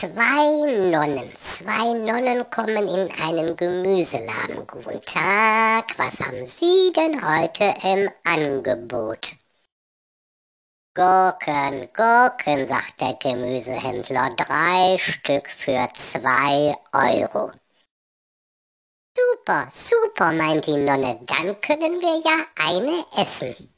Zwei Nonnen, zwei Nonnen kommen in einen Gemüseladen. Guten Tag, was haben Sie denn heute im Angebot? Gurken, Gurken, sagt der Gemüsehändler, drei Stück für zwei Euro. Super, super, meint die Nonne, dann können wir ja eine essen.